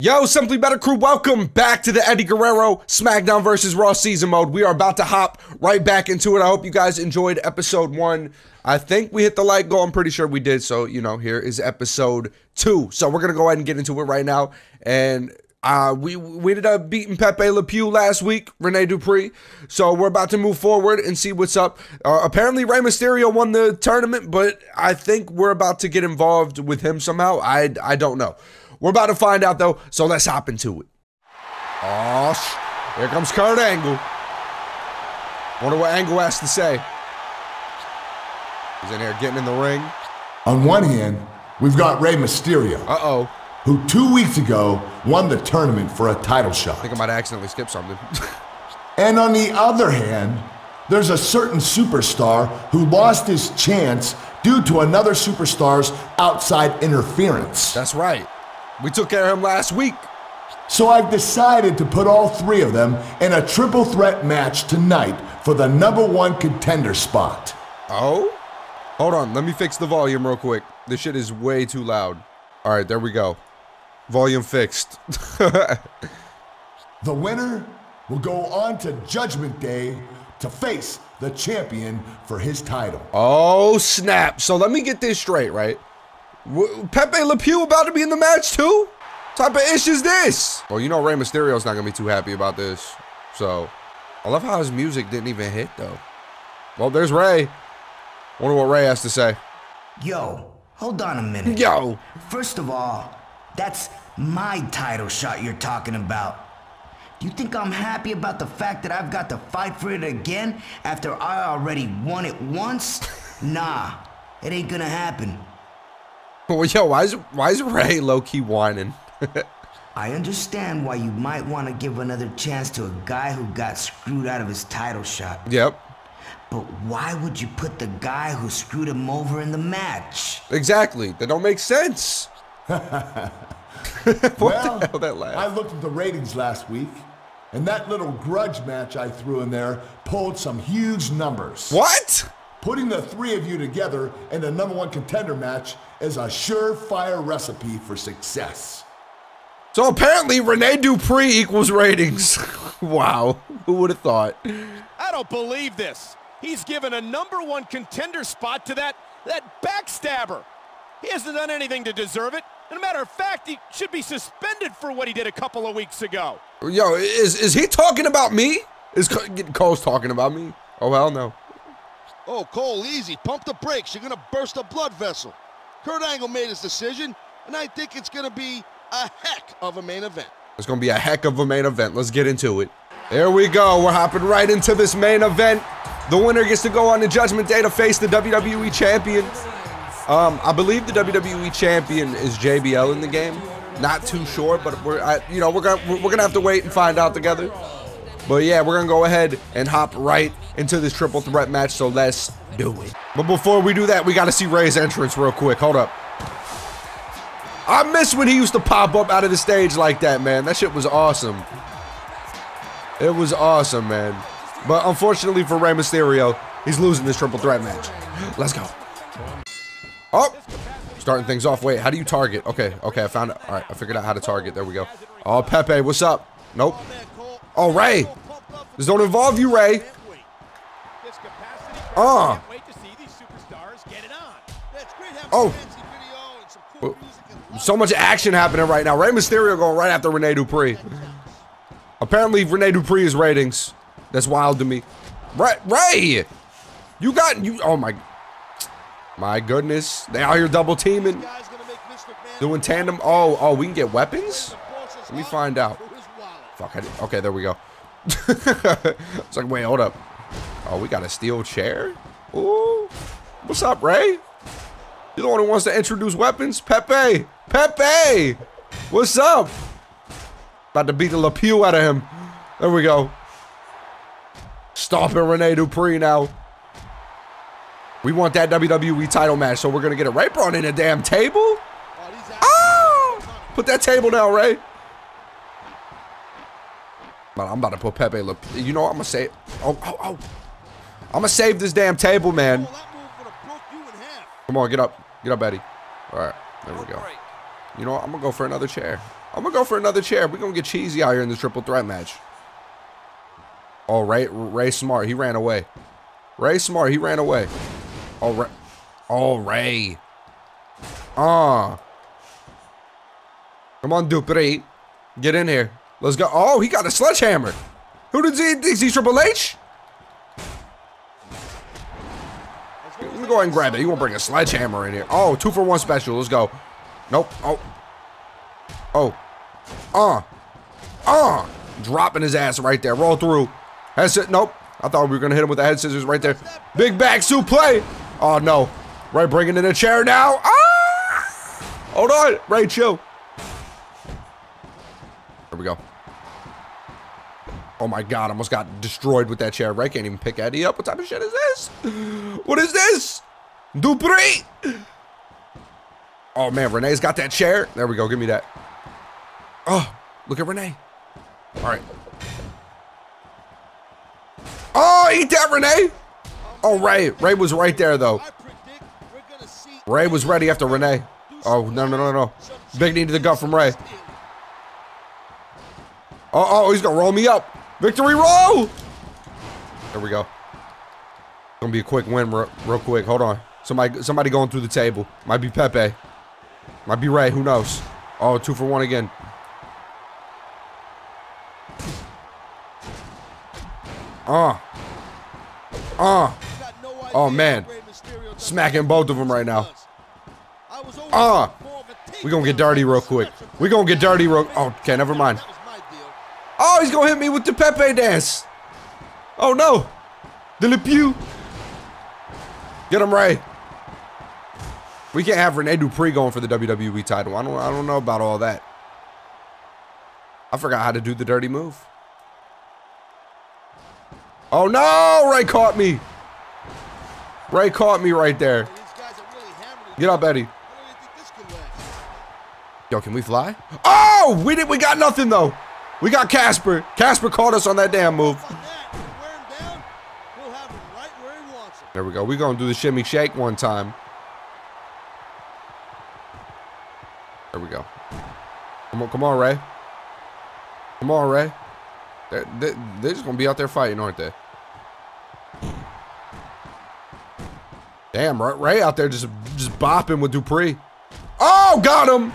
Yo, Simply Better Crew, welcome back to the Eddie Guerrero SmackDown versus Raw season mode. We are about to hop right back into it. I hope you guys enjoyed episode one. I think we hit the like goal. I'm pretty sure we did. So, you know, here is episode two. So we're going to go ahead and get into it right now. And uh, we we ended up beating Pepe Le Pew last week, Rene Dupree. So we're about to move forward and see what's up. Uh, apparently, Rey Mysterio won the tournament, but I think we're about to get involved with him somehow. I I don't know. We're about to find out though, so let's hop into it. Oh, here comes Kurt Angle. Wonder what Angle has to say. He's in here getting in the ring. On one hand, we've got Rey Mysterio, Uh oh. who two weeks ago won the tournament for a title shot. I think I might accidentally skip something. And on the other hand, there's a certain superstar who lost his chance due to another superstar's outside interference. That's right. We took care of him last week. So I've decided to put all three of them in a triple threat match tonight for the number one contender spot. Oh? Hold on, let me fix the volume real quick. This shit is way too loud. All right, there we go. Volume fixed. The winner will go on to Judgment Day to face the champion for his title. oh, snap. So let me get this straight, right? W- Pepe Le Pew about to be in the match too? type of ish is this? Well, you know Rey Mysterio's not going to be too happy about this. So, I love how his music didn't even hit, though. Well, there's Rey. Wonder what Rey has to say. Yo, hold on a minute. Yo. First of all, that's my title shot you're talking about. Do you think I'm happy about the fact that I've got to fight for it again after I already won it once? nah, it ain't gonna happen. Well, yo, why is, why is Rey low-key whining? I understand why you might want to give another chance to a guy who got screwed out of his title shot. yep. But why would you put the guy who screwed him over in the match? Exactly. That don't make sense. what well, the hell that laugh? I looked at the ratings last week, and that little grudge match I threw in there pulled some huge numbers. What? Putting the three of you together in a number one contender match is a surefire recipe for success. So apparently Rene Dupree equals ratings. wow. Who would have thought? I don't believe this. He's given a number one contender spot to that, that backstabber. He hasn't done anything to deserve it. And a matter of fact, he should be suspended for what he did a couple of weeks ago. Yo, is is he talking about me? Is Co- Cole's talking about me? Oh hell no. Oh, Cole, easy. Pump the brakes. You're going to burst a blood vessel. Kurt Angle made his decision, and I think it's going to be a heck of a main event. It's gonna be a heck of a main event. Let's get into it. There we go. We're hopping right into this main event. The winner gets to go on the Judgment Day to face the WWE Champion. Um, I believe the WWE Champion is JBL in the game. Not too sure, but we're I, you know we're gonna we're gonna have to wait and find out together. But yeah, we're gonna go ahead and hop right into this triple threat match. So let's do it. But before we do that, we gotta see Rey's entrance real quick. Hold up. I miss when he used to pop up out of the stage like that, man. That shit was awesome. It was awesome, man. But unfortunately for Rey Mysterio, he's losing this triple threat match. Let's go. Oh, starting things off. Wait, how do you target? Okay, okay, I found it. All right, I figured out how to target. There we go. Oh, Pepe, what's up? Nope. Oh, Rey. This don't involve you, Rey. Ah. Oh. Well, So much action happening right now. Rey Mysterio going right after Rene Dupree. Apparently, Rene Dupree is ratings. That's wild to me. Rey, Rey, you got you. Oh my, my goodness. They out here double teaming, doing tandem. Oh, oh, we can get weapons. Let me find out. Fuck. I okay, there we go. it's like, wait, hold up. Oh, we got a steel chair. Ooh, what's up, Rey? You're the one who wants to introduce weapons? Pepe! Pepe! What's up? About to beat the Le Pew out of him. There we go. Stomping Rene Dupree now. We want that WWE title match, so we're going to get it. Rey brought in a damn table? Oh! Ah! Put that table down, Rey. But I'm about to put Pepe Pew. You know what? I'm to save. Oh, oh, oh. I'm to save this damn table, man. Come on, get up. Get up, Eddie. All right, there we go. You know what? I'm to go for another chair. I'm gonna go for another chair. We're gonna get cheesy out here in this triple threat match. Oh, Rey, Rey Smart, he ran away. Rey Smart, he ran away. Oh, Rey. Oh, Rey. Ah. Come on, Dupree. Get in here. Let's go. Oh, he got a sledgehammer. Who did he think he's Triple H? Let me go ahead and grab it. He won't bring a sledgehammer in here. Oh, two for one special. Let's go. Nope. Oh. Oh. Uh. Uh. Dropping his ass right there. Roll through. Head it. Nope. I thought we were going to hit him with the head scissors right there. Big back suplex. Oh, no. Rey bringing in a chair now. Ah! Hold on. Rey, chill. There we go. Oh my god, almost got destroyed with that chair. Rey can't even pick Eddie up. What type of shit is this? What is this? Dupree! Oh man, Rene's got that chair. There we go, give me that. Oh, look at Rene. All right. Oh, eat that, Rene! Oh, Rey. Rey was right there, though. Rey was ready after Rene. Oh, no, no, no, no. Big knee to the gut from Rey. Oh, oh, he's gonna roll me up. Victory roll! There we go. Gonna be a quick win real, quick. Hold on. Somebody somebody going through the table. Might be Pepe. Might be Rey. Who knows? Oh, two for one again. Uh. Uh. Oh, man. Smacking both of them right now. Uh. we going to get dirty real quick. we going to get dirty real... Oh, okay, never mind. Oh, he's to hit me with the Pepe dance. Oh, no. The Le Pew. Get him, Rey. We can't have Rene Dupree going for the WWE title. I don't, I don't know about all that. I forgot how to do the dirty move. Oh, no. Rey caught me. Rey caught me right there. Get up, Eddie. Yo, can we fly? Oh, we did. We got nothing though. We got Casper. Casper caught us on that damn move. There we go. We're going to do the shimmy shake one time. There we go. Come on, come on, Rey. Come on, Rey. They're, they're, just going to be out there fighting, aren't they? Damn, Rey out there just, just bopping with Dupree. Oh, got him.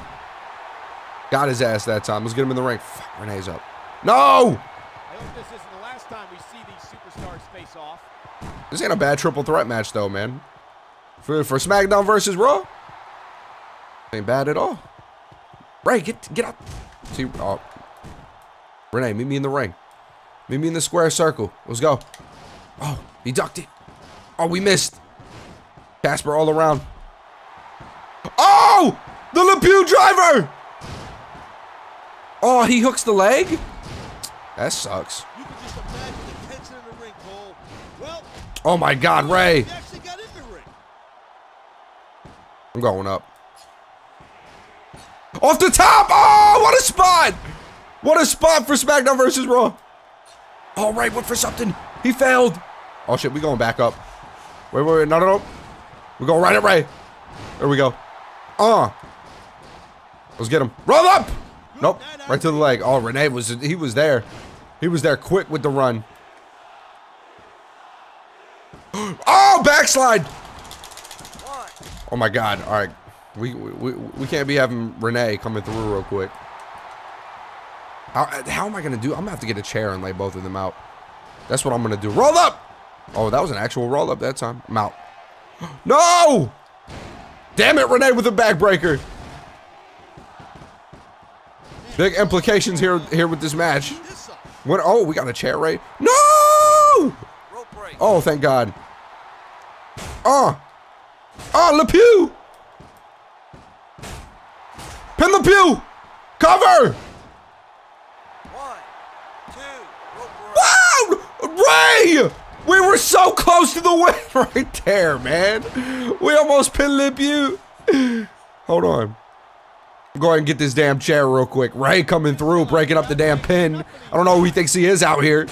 Got his ass that time. Let's get him in the ring. Rene's up. No! I hope this isn't the last time we see these superstars face off. This ain't a bad triple threat match, though, man. For, for SmackDown versus Raw, ain't bad at all. Rey, get get up. See, oh. Rene, meet me in the ring. Meet me in the square circle. Let's go. Oh, he ducked it. Oh, we missed. Casper all around. Oh! The Le Pew driver! Oh, he hooks the leg? That sucks. Well, oh my god, Rey. I'm going up. Off the top! Oh, what a spot! What a spot for SmackDown versus Raw. All right, went for something. He failed. Oh shit, we going back up. Wait, wait, wait, no, no, no. We're going right at Rey. There we go. Uh. Let's get him. Roll up! Nope. Right to the leg. Oh, Rene was he was there. He was there quick with the run. Oh, backslide! Oh my god. Alright. We, we we can't be having Rene coming through real quick. How, how am I gonna do? I'm gonna have to get a chair and lay both of them out. That's what I'm gonna do. Roll up! Oh, that was an actual roll up that time. I'm out. No! Damn it, Rene with a backbreaker. Big implications here here with this match. What? Oh, we got a chair right. No! Oh, thank God. Oh. Oh, Le Pew! Pin Le Pew! Cover! One, two, wow! Rey! We were so close to the win right there, man. We almost pinned Le Pew. Hold on. Go ahead and get this damn chair real quick. Rey coming through, breaking up the damn pin. I don't know who he thinks he is out here.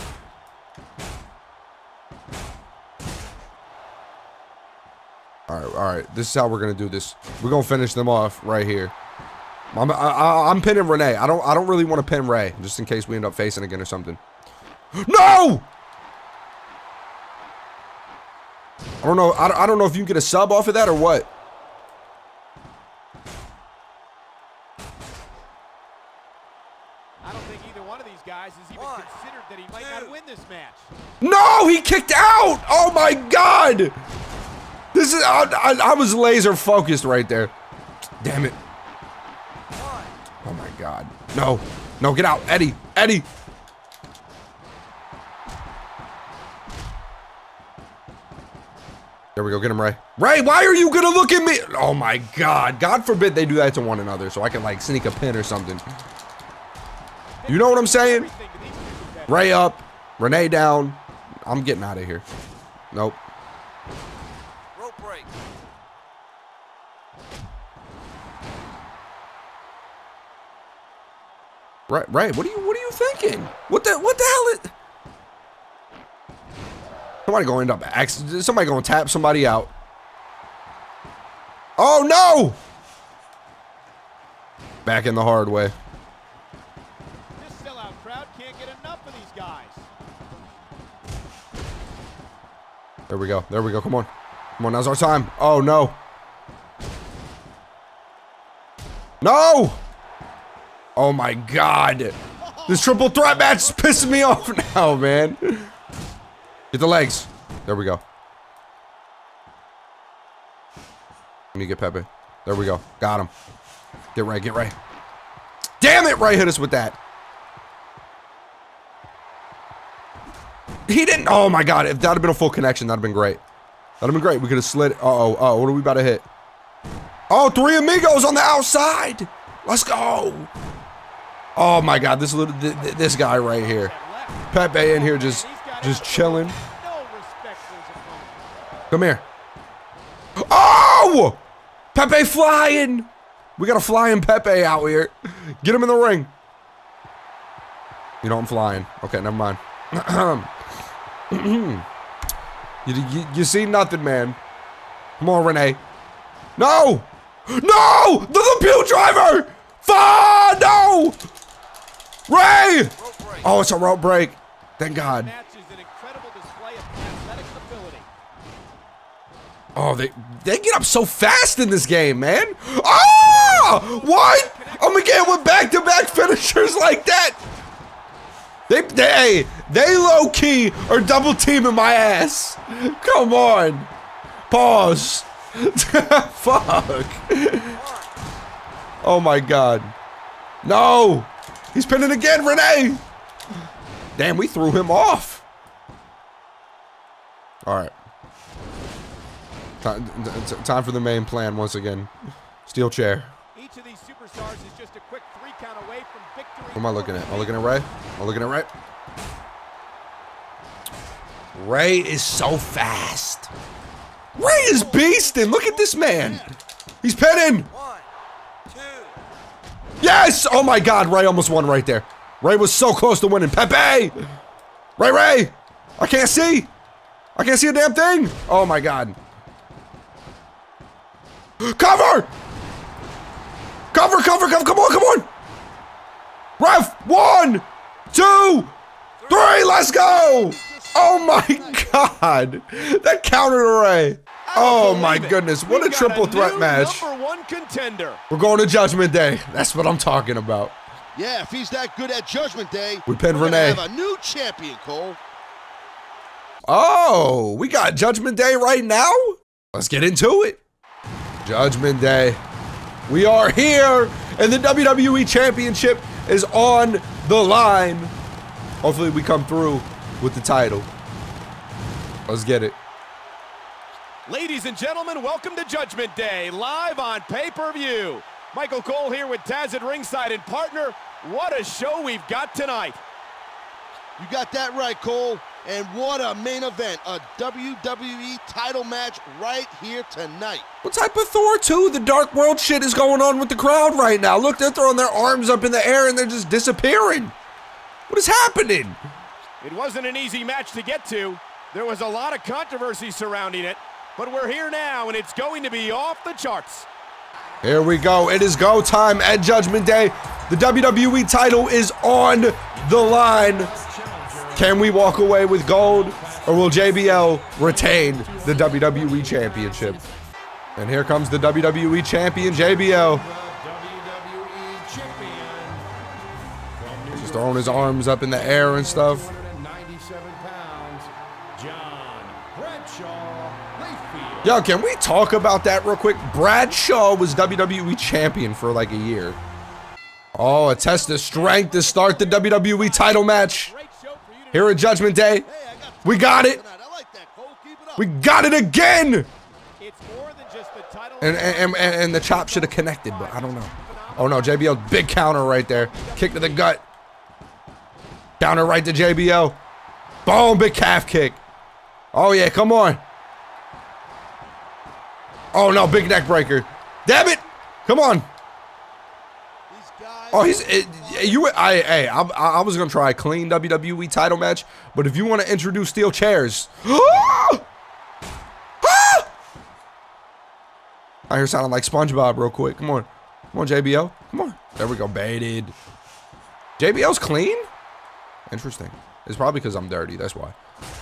All right, all right. This is how we're going to do this. We're going to finish them off right here. I'm, I, I, I'm pinning Rene. I don't I don't really want to pin Rey, just in case we end up facing again or something. No! I don't know. I, I don't know if you can get a sub off of that or what. I don't think either one of these guys has even considered that he might not win this match. Kicked out. Oh my god. This is I, I, I was laser focused right there. Damn it. Oh my god. No. No, get out. Eddie. Eddie. There we go. Get him, Rey. Rey, why are you going to look at me? Oh my god. God forbid they do that to one another so I can like sneak a pin or something. You know what I'm saying? Rey up. Rene down. I'm getting out of here. Nope. Rope break. Rey, Rey, what are you what are you thinking? What the what the hell is Somebody gonna end up somebody gonna tap somebody out. Oh no! Back in the hard way. This sellout crowd can't get enough of these guys. There we go. There we go. Come on. Come on, now's our time. Oh no. No! Oh my god. This triple threat match is pissing me off now, man. Get the legs. There we go. Let me get Pepe. There we go. Got him. Get right. get right. Damn it, Rey hit us with that. He didn't. Oh my god, if that had been a full connection, that'd have been great. That'd have been great. We could have slid. Uh oh, uh oh, what are we about to hit? Oh, three amigos on the outside. Let's go. Oh my god, this little th th this guy right here. Pepe in here just just chilling. Come here. Oh! Pepe flying. We got a flying Pepe out here. Get him in the ring. You know I'm flying. Okay, never mind. you, you, you see nothing, man. Come on, Rene. No! No! The, the pew driver! Fa! No! Ray! Oh, it's a rope break. Thank God. Oh, they they get up so fast in this game, man. Ah! What? I'm again with back-to-back finishers like that. They they they low key are double teaming my ass. Come on. Pause. Fuck. Oh my god. No. He's pinning again, Rene. Damn, we threw him off. All right. Time, time for the main plan once again. Steel chair. Each of these superstars is just a quick three count away from victory. What am I looking at? Am I looking at Rey? Am I looking at Rey? Rey is so fast. Rey is beasting. Look at this man. He's pinning. Yes! Oh my god, Rey almost won right there. Rey was so close to winning. Pepe! Rey Rey! I can't see! I can't see a damn thing! Oh my god. Cover! Cover, cover, cover, come on, come on! Ref, one, two, three, let's go! Oh my god! That countered Rey. Oh my goodness, what a triple threat match. One contender. We're going to Judgment Day. That's what I'm talking about. Yeah, if he's that good at Judgment Day, We gonna Rene. have a new champion, Cole. Oh, we got Judgment Day right now? Let's get into it. Judgment Day. We are here, and the WWE Championship is on the line. Hopefully, we come through with the title. Let's get it. Ladies and gentlemen, welcome to Judgment Day, live on pay-per-view. Michael Cole here with Taz at ringside and partner. What a show we've got tonight. You got that right, Cole. And what a main event, a WWE title match right here tonight. What type of Thor 2? The Dark World shit is going on with the crowd right now. Look, they're throwing their arms up in the air and they're just disappearing. What is happening? It wasn't an easy match to get to. There was a lot of controversy surrounding it, but we're here now and it's going to be off the charts. Here we go. It is go time at Judgment Day. The WWE title is on the line. Can we walk away with gold or will JBL retain the WWE Championship? And here comes the WWE Champion, JBL. Just throwing his arms up in the air and stuff. 197 pounds, John Bradshaw Layfield. Yo, can we talk about that real quick? Bradshaw was WWE champion for like a year. Oh, a test of strength to start the WWE title match. Here at Judgment Day. We got it. We got it again. And and, and, and the chop should have connected, but I don't know. Oh no, JBL, big counter right there. Kick to the gut. Counter right to JBL. Boom, big calf kick. Oh yeah, come on. Oh no, big neck breaker. Damn it. Come on. Oh, he's it, you. I hey, I, I was gonna try a clean WWE title match, but if you want to introduce steel chairs, ah! Ah! I hear sounding like SpongeBob real quick. Come on, come on, JBL. Come on. There we go. Baited. JBL's clean. Interesting. It's probably because I'm dirty. That's why.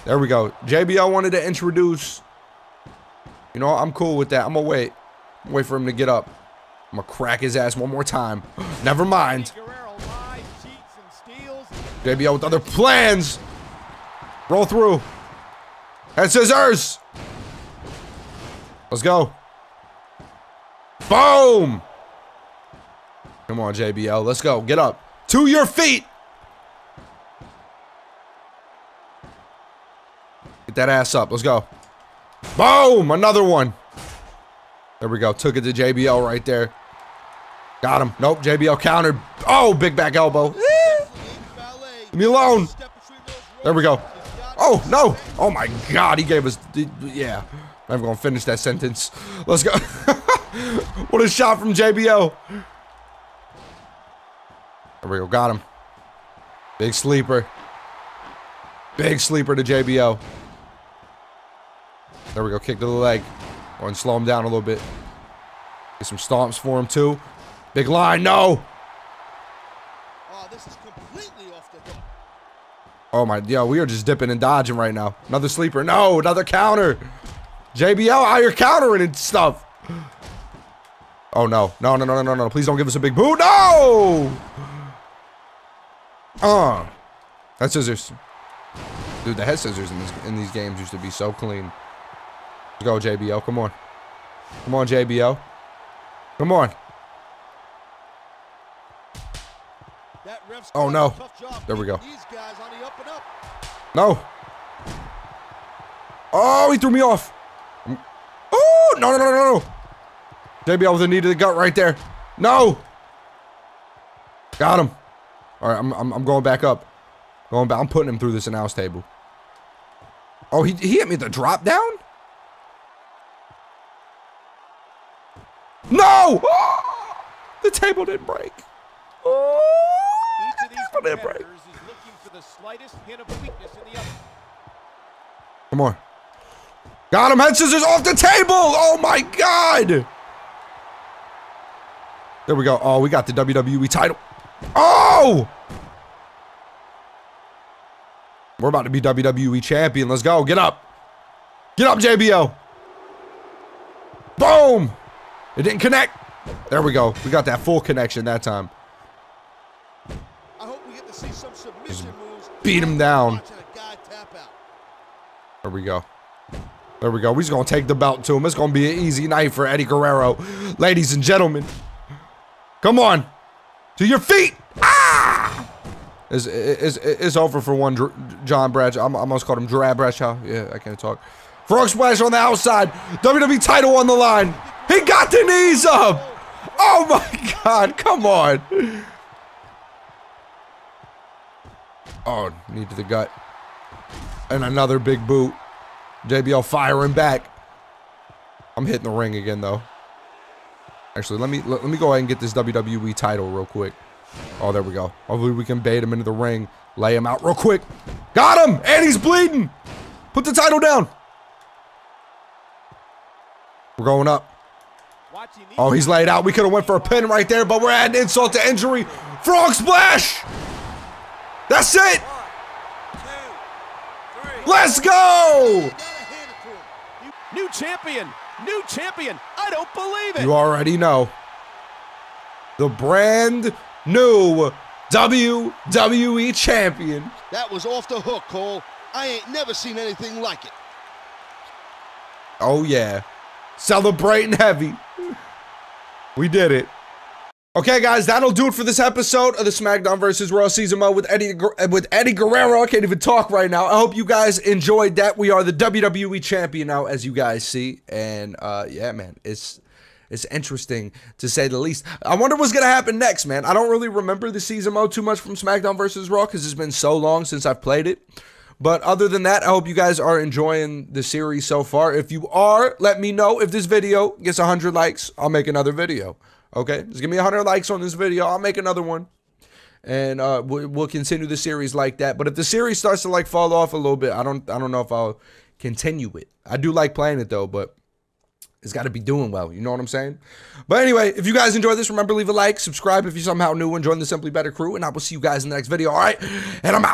There we go. JBL wanted to introduce. You know, I'm cool with that. I'm gonna wait. Wait for him to get up. I'm gonna crack his ass one more time. Never mind. JBL with other plans. Roll through. Head scissors. Let's go. Boom. Come on, JBL. Let's go. Get up. To your feet. Get that ass up. Let's go. Boom. Another one. There we go. Took it to JBL right there. Got him. Nope. JBL countered. Oh, big back elbow. Leave me alone. There we go. Oh, no. Oh, my God. He gave us... Yeah. I'm going to finish that sentence. Let's go. what a shot from JBL. There we go. Got him. Big sleeper. Big sleeper to JBL. There we go. Kick to the leg. Go and slow him down a little bit. Get some stomps for him, too. Big line. No. Oh, this is completely off the hook. Oh my, yo, we are just dipping and dodging right now. Another sleeper. No, another counter. JBL out here countering and stuff. Oh no, no, no, no, no, no, no. Please don't give us a big boo. No! Uh. that scissors. Dude, the head scissors in, this, in these games used to be so clean. Go, JBL. Come on. Come on, JBL. Come on. Oh, no. a tough job There we go. These guys on the up and up. No. Oh, he threw me off. Mm. Oh, no, no, no, no, no. JBL with a knee to the gut right there. No. Got him. All right, I'm, I'm, I'm going back up. Going back. I'm putting him through this announce table. Oh, he, he hit me with the drop down? No! the table didn't break. Oh, the table didn't break. competitors in the other. Come on. Got him. Head scissors off the table. Oh my God. There we go. Oh, we got the WWE title. Oh! We're about to be WWE champion. Let's go. Get up. Get up, JBL. Boom. It didn't connect. There we go. We got that full connection that time. Moves. beat him down. There we go. There we go. We're just going to take the belt to him. It's going to be an easy night for Eddie Guerrero. Ladies and gentlemen. Come on. To your feet. Ah! It's, it's, it's over for one John Bradshaw. I'm, I almost called him Drab Bradshaw. Yeah, I can't talk. Frog Splash on the outside. WWE title on the line. He got the knees up. Oh my God. Come on. Oh, knee to the gut. And another big boot. JBL firing back. I'm hitting the ring again though. Actually, let me let, let me go ahead and get this WWE title real quick. Oh, there we go. Hopefully we can bait him into the ring, lay him out real quick. Got him, and he's bleeding. Put the title down. We're going up. Oh, he's laid out. We could have went for a pin right there, but we're adding insult to injury. Frog splash. That's it. One, two, three. Let's go. Gotta hand it to him. New champion! New champion! I don't believe it! You already know. The brand new WWE champion. That was off the hook, Cole. I ain't never seen anything like it. Oh, yeah. Celebrating heavy. We did it. Okay, guys, that'll do it for this episode of the SmackDown vs. Raw season mode with Eddie with Eddie Guerrero. I can't even talk right now. I hope you guys enjoyed that. We are the WWE champion now, as you guys see, and uh, yeah, man, it's it's interesting to say the least. I wonder what's gonna happen next, man. I don't really remember the season mode too much from SmackDown vs. Raw because it's been so long since I've played it. But other than that, I hope you guys are enjoying the series so far. If you are, let me know. If this video gets 100 likes, I'll make another video. Okay? Just give me 100 likes on this video. I'll make another one. And uh, we'll, continue the series like that. But if the series starts to like fall off a little bit, I don't I don't know if I'll continue it. I do like playing it though, but it's got to be doing well. You know what I'm saying? But anyway, if you guys enjoyed this, remember leave a like, subscribe if you're somehow new and join the Simply Better crew, and I will see you guys in the next video. All right, and I'm out.